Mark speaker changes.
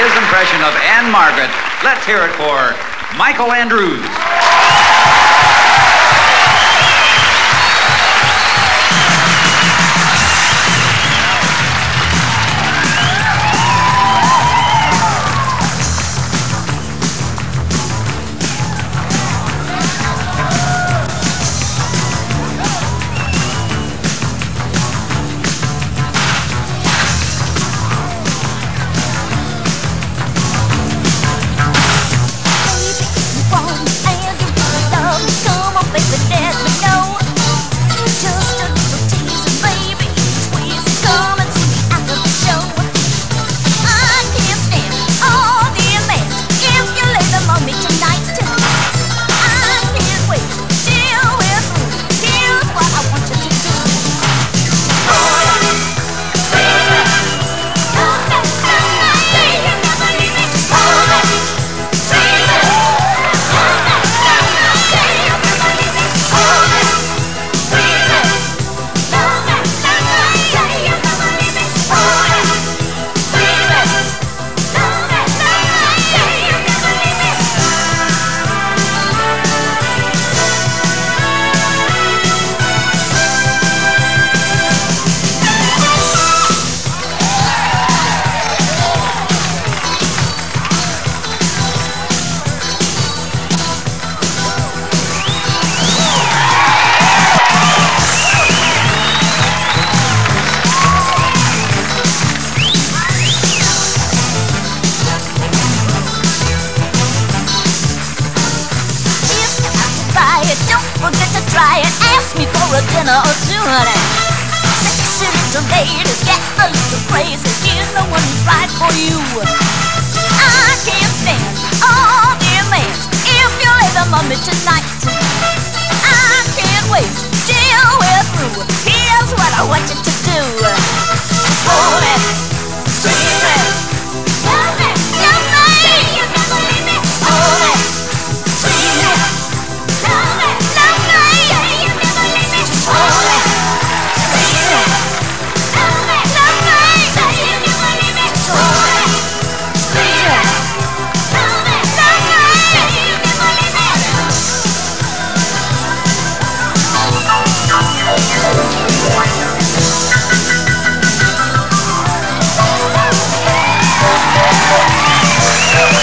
Speaker 1: his impression of Ann-Margret. Let's hear it for Michael Andrews.
Speaker 2: Me for a dinner or two, honey. Sexy little ladies get a little crazy. Here's one who's right for you. I can't Thank.